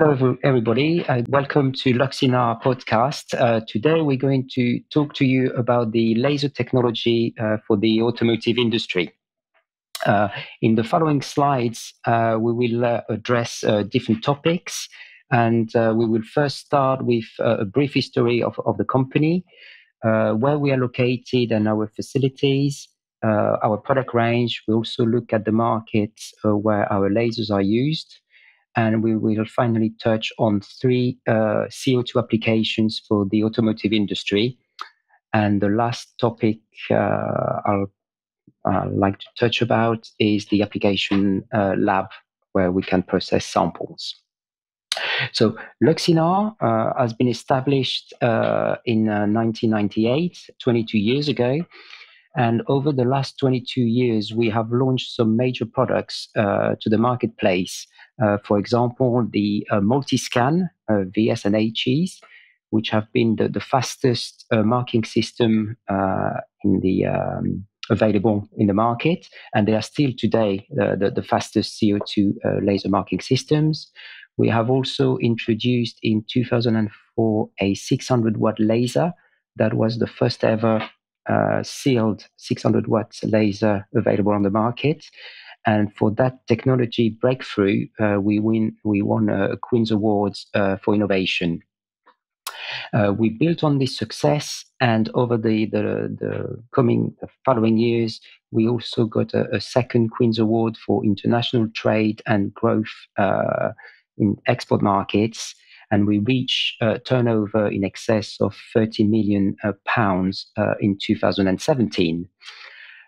Hello, everybody. Uh, welcome to Luxinar podcast. Uh, today, we're going to talk to you about the laser technology uh, for the automotive industry. Uh, in the following slides, uh, we will uh, address different topics, and we will first start with a brief history of, of the company, where we are located and our facilities, our product range. We also look at the markets where our lasers are used and we will finally touch on three uh, CO2 applications for the automotive industry. And the last topic uh, I'll uh, like to touch about is the application uh, lab where we can process samples. So Luxinar uh, has been established uh, in 1998, 22 years ago. And over the last 22 years, we have launched some major products to the marketplace. Uh, for example, the uh, multi-scan uh, VS and HEs, which have been the, the fastest marking system in the um, available in the market, and they are still today the, the fastest CO2 laser marking systems. We have also introduced in 2004 a 600 watt laser. That was the first ever uh, sealed 600 watts laser available on the market. And for that technology breakthrough, uh, we win we won a Queen's Awards uh, for innovation. Uh, we built on this success, and over the the, the coming the following years, we also got a, a, second Queen's Award for international trade and growth uh, in export markets, and we reached a turnover in excess of 30 million uh, pounds uh, in 2017.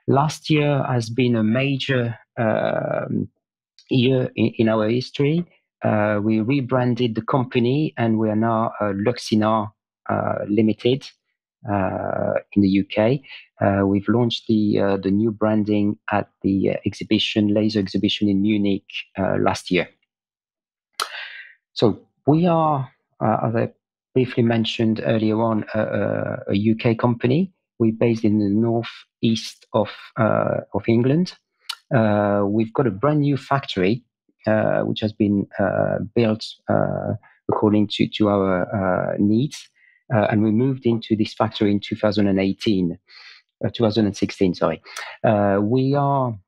Last year has been a major um, year in, in, our history. Uh, we rebranded the company and we are now uh, Luxinar uh, Limited uh, in the UK. Uh, we've launched the uh, the new branding at the exhibition, laser exhibition in Munich last year. So we are, as I briefly mentioned earlier on, a, a UK company. We're based in the northeast of uh, of England. Uh, we've got a brand new factory uh, which has been uh, built uh, according to to our uh, needs, and we moved into this factory in 2018, 2016. Sorry, we are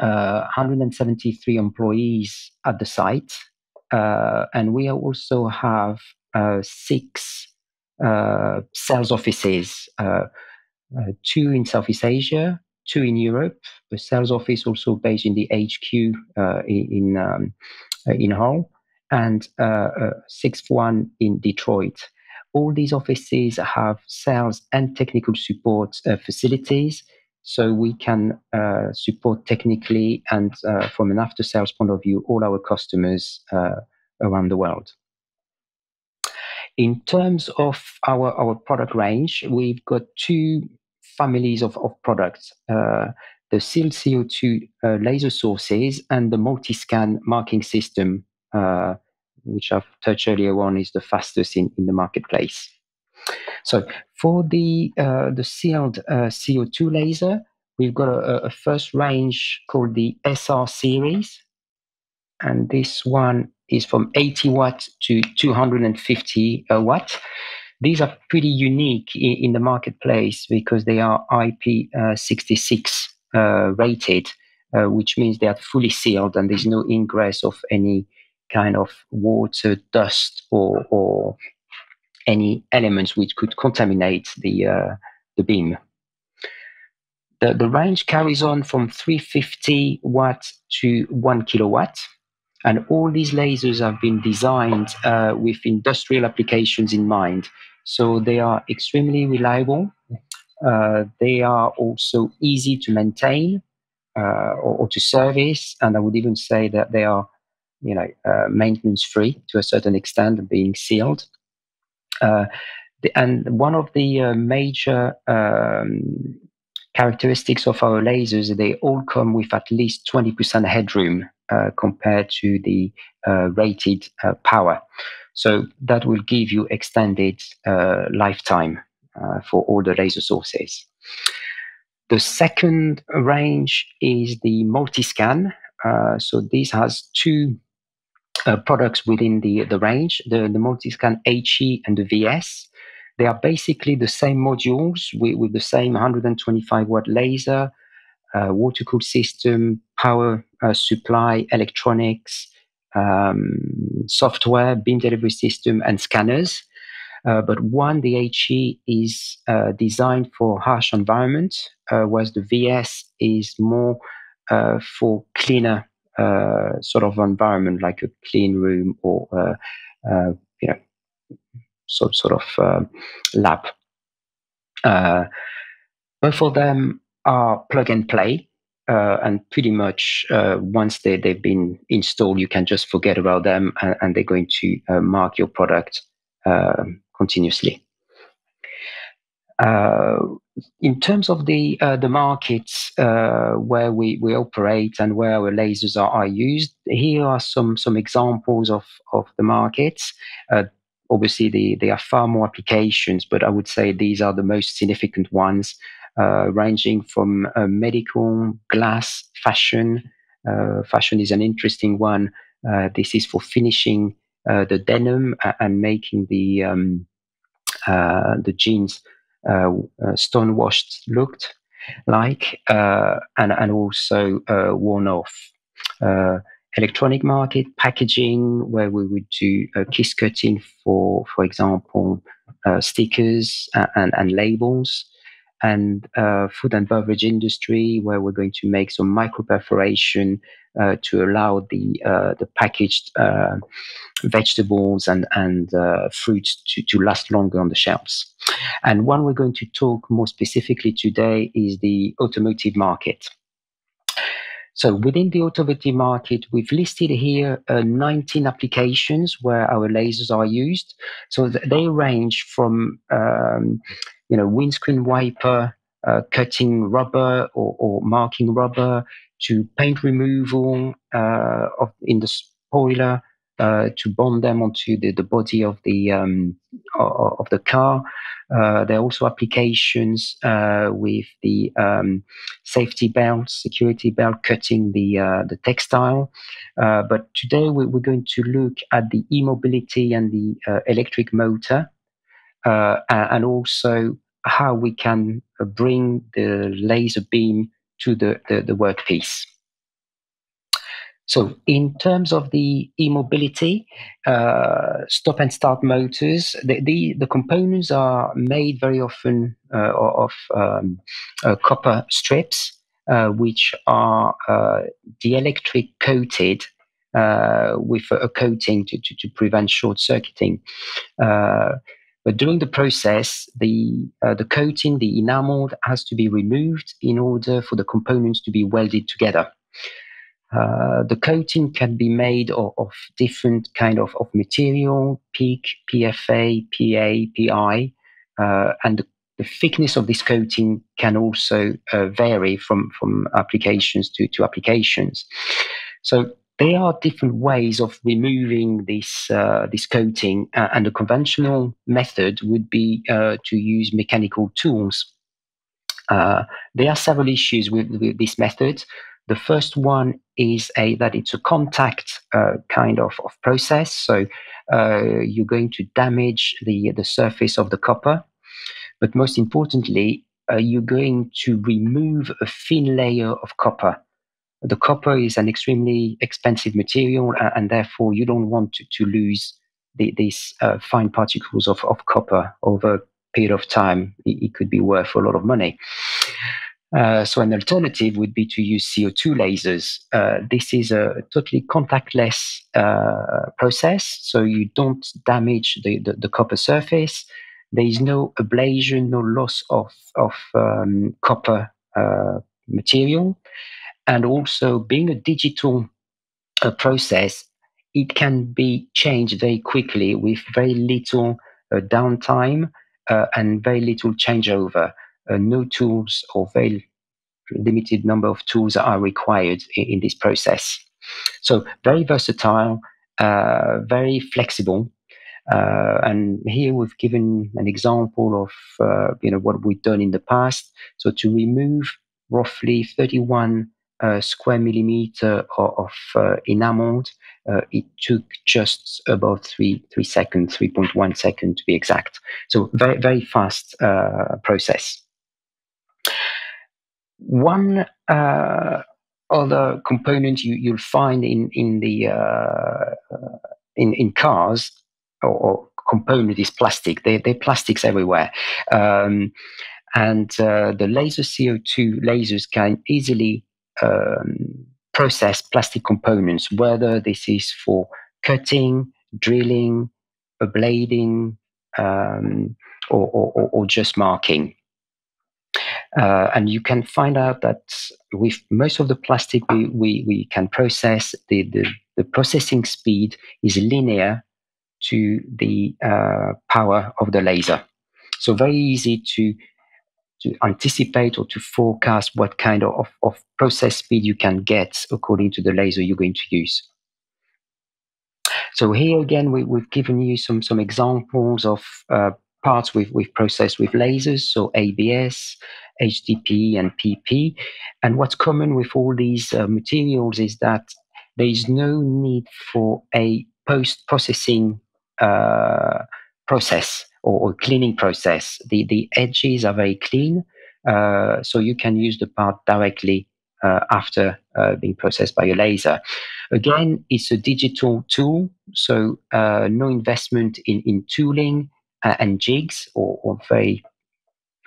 173 employees at the site, and we also have six uh, sales offices, uh, uh, two in Southeast Asia, two in Europe, a sales office also based in the HQ in um, in Hull, and a sixth one in Detroit. All these offices have sales and technical support facilities so we can uh, support technically and uh, from an after sales point of view all our customers uh, around the world. In terms of our, our product range, we've got two families of, of products. Uh, the sealed CO2 uh, laser sources and the multi-scan marking system, which I've touched earlier on, is the fastest in, in the marketplace. So for the uh, the sealed uh, CO2 laser, we've got a, a, first range called the SR series, and this one is from 80 watt to 250 uh, watt. These are pretty unique in, in, the marketplace because they are IP66 uh, uh, rated, which means they are fully sealed and there's no ingress of any kind of water, dust, or, or any elements which could contaminate the, uh, the beam. The, the range carries on from 350 watt to 1 kilowatt and all these lasers have been designed uh, with industrial applications in mind. So they are extremely reliable. Uh, they are also easy to maintain uh, or, or, to service. And I would even say that they are, you know, uh, maintenance free to a certain extent, being sealed. Uh, the, and one of the uh, major um, characteristics of our lasers, they all come with at least 20% headroom uh, compared to the uh, rated uh, power. So that will give you extended lifetime for all the laser sources. The second range is the multi-scan. so this has two uh, products within the, the range, the, the Multiscan HE and the VS. They are basically the same modules with, with the same 125 watt laser, uh, water cooled system, power uh, supply, electronics, um, software, beam delivery system, and scanners. Uh, but one, the HE is uh, designed for harsh environment, uh, whereas the VS is more uh, for cleaner sort of environment, like a clean room or uh, you know, sort sort of um, lab. both of them are plug and play. Uh, and pretty much uh, once they, they've been installed, you can just forget about them and, and they're going to uh, mark your product um, continuously. Uh, in terms of the uh, the markets uh, where we, we operate and where our lasers are, are used, here are some some examples of, of the markets. obviously, the, there are far more applications, but I would say these are the most significant ones. Uh, ranging from uh, medical, glass, fashion. Uh, fashion is an interesting one. this is for finishing the denim and making the um, the jeans stone washed looked like, and and also worn off. Electronic market, packaging, where we would do uh, kiss cutting for, for example, uh, stickers and, and labels, and uh, food and beverage industry, where we're going to make some micro perforation uh, to allow the uh, the packaged uh, vegetables and and uh, fruits to, to last longer on the shelves. And one we're going to talk more specifically today is the automotive market. So within the automotive market, we've listed here uh, 19 applications where our lasers are used. So th- they range from um, you know, windscreen wiper, uh, cutting rubber or, or, marking rubber, to paint removal uh, of in the spoiler, uh, to bond them onto the, the body of the um, of the car. Uh, there are also applications uh, with the um, safety belt, security belt, cutting the uh, the textile. but today we, are going to look at the e-mobility and the electric motor uh, and also how we can uh, bring the laser beam to the, the, the workpiece. So, in terms of the e-mobility, uh, stop and start motors, the, the, the, components are made very often uh, of um, uh, copper strips, uh, which are uh, dielectric coated with a, coating to, to, to, prevent short circuiting. But during the process, the, uh, the coating, the enamel has to be removed in order for the components to be welded together. Uh, the coating can be made of, of, different kind of, of material, PEEK, PFA, PA, PI, uh, and the, the, thickness of this coating can also uh, vary from, from applications to, to applications. So there are different ways of removing this uh, this coating, uh, and the conventional method would be uh, to use mechanical tools. Uh, there are several issues with, with, this method. The first one is a that it's a contact uh, kind of, of process, so uh, you're going to damage the the surface of the copper. But most importantly, you're going to remove a thin layer of copper the copper is an extremely expensive material, and therefore you don't want to, to lose the, these uh, fine particles of, of copper over a period of time. It, it could be worth a lot of money. Uh, so an alternative would be to use CO2 lasers. Uh, this is a totally contactless uh, process, so you don't damage the, the, the, copper surface. There is no ablation, no loss of, of um, copper uh, material. And also, being a digital uh, process, it can be changed very quickly with very little downtime and very little changeover. Uh, no tools or very limited number of tools are required in, in this process. So, very versatile, uh, very flexible. Uh, and here we've given an example of you know what we've done in the past. So to remove roughly 31 uh, square millimeter of, of uh, uh, it took just about three three seconds, three point one second to be exact. So very very fast uh, process. One uh, other component you, you'll find in in the uh, in in cars or, or, component is plastic. They they're plastics everywhere. Um, and uh, the laser CO2 lasers can easily um, process plastic components, whether this is for cutting, drilling, ablating, um, or, or, or, just marking. Uh, and you can find out that with most of the plastic we, we, we can process, the, the, the processing speed is linear to the uh, power of the laser. So very easy to to anticipate or to forecast what kind of, of process speed you can get according to the laser you're going to use. So here again, we, have given you some, some examples of uh, parts we've, we've processed with lasers, so ABS, HDP, and PP. And what's common with all these uh, materials is that there is no need for a post-processing uh, process or, or cleaning process. The, the edges are very clean, uh, so you can use the part directly uh, after uh, being processed by a laser. Again, it's a digital tool, so uh, no investment in, in tooling and jigs or, or very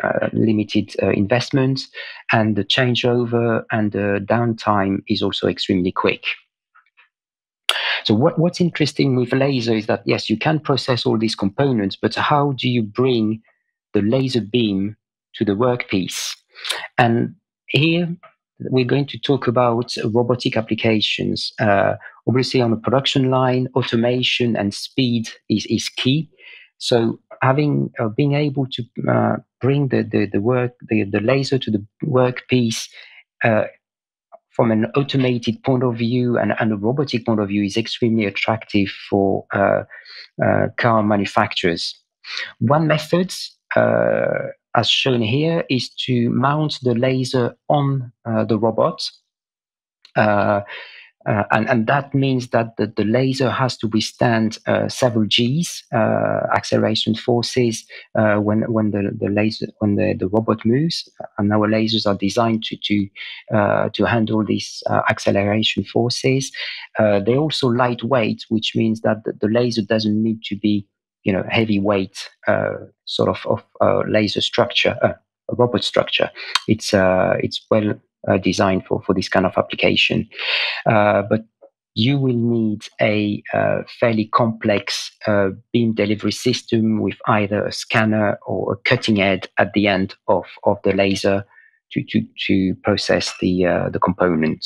uh, limited investments, and the changeover and the downtime is also extremely quick. So what, what's interesting with laser is that yes, you can process all these components, but how do you bring the laser beam to the workpiece? And here we're going to talk about robotic applications. Uh, obviously, on the production line, automation and speed is, is key. So having uh, being able to uh, bring the, the, the work the, the laser to the workpiece uh, from an automated point of view and, and a robotic point of view is extremely attractive for uh, uh, car manufacturers. One method, uh, as shown here, is to mount the laser on the robot. Uh, and, and that means that the, the laser has to withstand uh, several G's, uh, acceleration forces, uh, when when the, the laser when the, the robot moves. And our lasers are designed to to uh, to handle these uh, acceleration forces. they're also lightweight, which means that the, the, laser doesn't need to be you know heavyweight sort of of laser structure, robot structure. It's it's well uh, designed for, for this kind of application. Uh, but you will need a uh, fairly complex uh, beam delivery system with either a scanner or a cutting edge at the end of, of the laser to, to, to process the, uh, the component.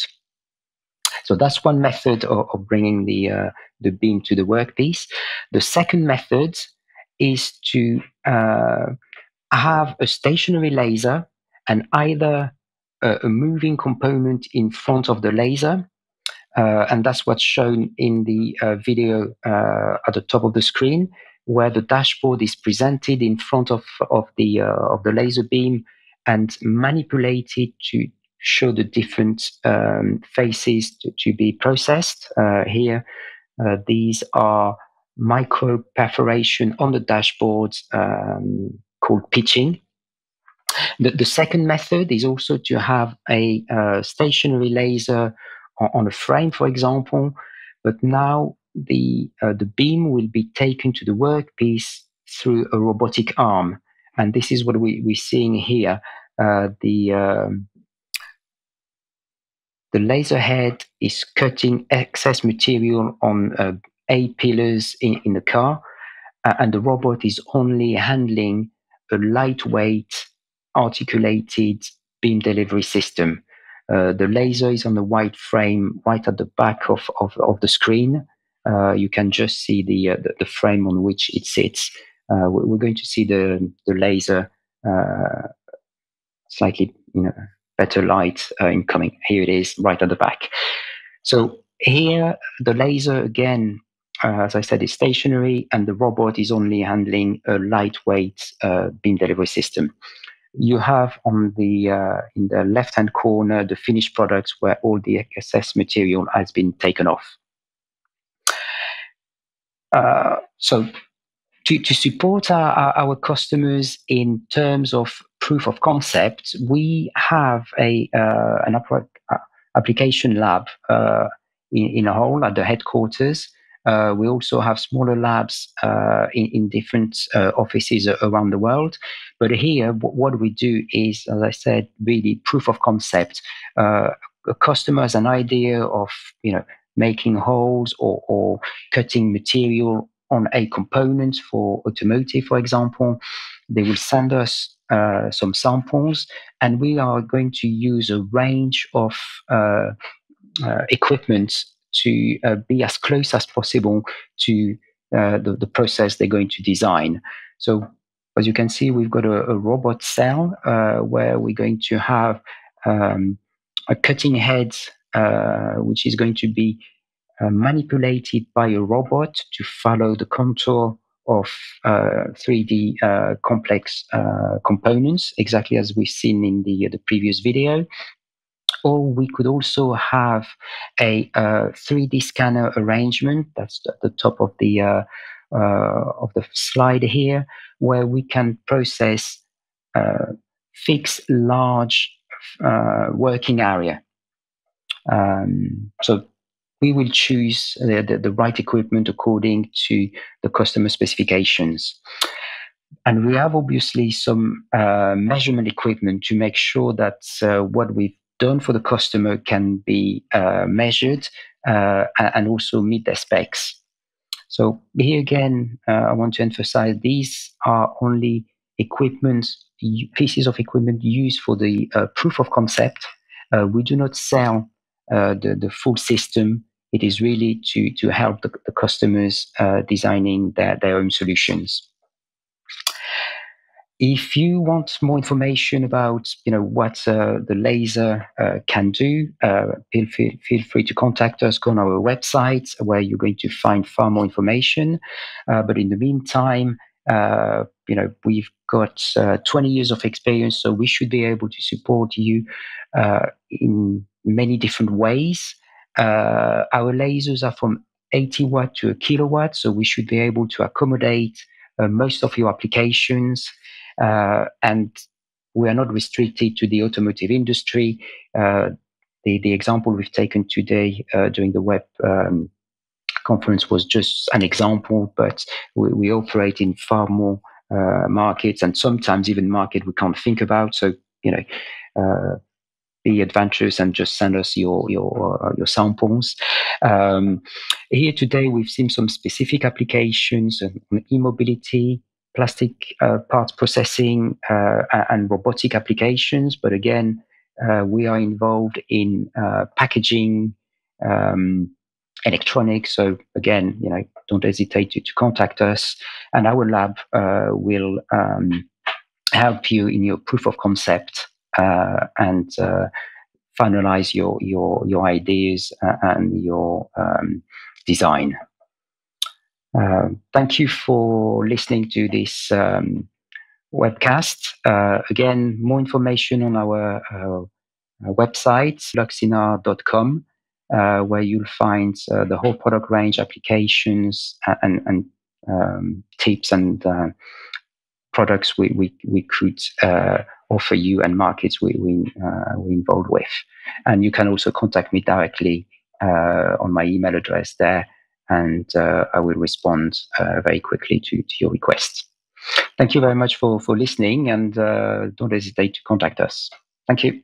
So that's one method of, of bringing the, uh, the beam to the workpiece. The second method is to have a stationary laser and either a, a moving component in front of the laser. Uh, and that's what's shown in the uh, video uh, at the top of the screen, where the dashboard is presented in front of, of, the, uh, of the laser beam and manipulated to show the different um, faces to, to, be processed. Uh, here, uh, these are micro perforation on the dashboard um, called pitching. The, the second method is also to have a uh, stationary laser on, on, a frame, for example, but now the uh, the beam will be taken to the workpiece through a robotic arm, and this is what we, we're seeing here. Uh, the um, the laser head is cutting excess material on uh, A pillars in, in the car, uh, and the robot is only handling a lightweight articulated beam delivery system. Uh, the laser is on the white frame right at the back of, of, of the screen. Uh, you can just see the, uh, the, the frame on which it sits. Uh, we're going to see the the laser uh, slightly you know better light uh, incoming. Here it is, right at the back. So here the laser again as I said, is stationary, and the robot is only handling a lightweight beam delivery system. You have on the uh, in the left hand corner the finished products where all the excess material has been taken off. Uh, so to, to support our, our, customers in terms of proof of concept, we have a uh, an uh, application lab uh, in, in Hull at the headquarters. Uh, we also have smaller labs uh, in, in, different uh, offices around the world. But here, what we do is, as I said, really proof of concept. a customer has an idea of, you know, making holes or, or cutting material on a component for automotive, for example. They will send us uh, some samples, and we are going to use a range of uh, uh, equipment to uh, be as close as possible to uh, the, the, process they're going to design. So, as you can see, we've got a, a robot cell uh, where we're going to have um, a cutting head, which is going to be uh, manipulated by a robot to follow the contour of uh, 3D uh, complex uh, components, exactly as we've seen in the, the previous video. Or we could also have a 3D uh, scanner arrangement, that's at the top of the, uh, of the slide here, where we can process fixed large working area. Um, so we will choose the, the, the, right equipment according to the customer specifications. And we have obviously some uh, measurement equipment to make sure that uh, what we've done for the customer can be uh, measured uh, and also meet their specs. So here again, uh, I want to emphasize these are only equipment, pieces of equipment used for the uh, proof of concept. we do not sell uh, the, the full system. It is really to, to help the, the customers uh, designing their, their own solutions. If you want more information about you know what uh, the laser uh, can do, uh, feel, feel, feel free to contact us. Go on our website where you're going to find far more information. Uh, but in the meantime, uh, you know we've got uh, 20 years of experience, so we should be able to support you in many different ways. Our lasers are from 80 watt to a kilowatt, so we should be able to accommodate uh, most of your applications. Uh, and we are not restricted to the automotive industry. Uh, the, the example we've taken today uh, during the web um, conference was just an example, but we, we operate in far more uh, markets and sometimes even market we can't think about. So, you know, be adventurous and just send us your your uh, your samples. Um, here today, we've seen some specific applications on e-mobility, plastic uh, parts processing, uh, and robotic applications. But again, uh, we are involved in packaging. Um, electronics so again you know don't hesitate to, to contact us and our lab will um, help you in your proof of concept and finalize your your your ideas and your um, design. Uh, thank you for listening to this um, webcast. Uh, again, more information on our uh, website, luxinar.com, where you'll find the whole product range, applications, and, and um, tips and products we, we, we could offer you and markets we, we, uh, we're involved with. And you can also contact me directly uh, on my email address there, and uh, I will respond uh, very quickly to, to your requests. Thank you very much for, for listening, and uh, don't hesitate to contact us. Thank you.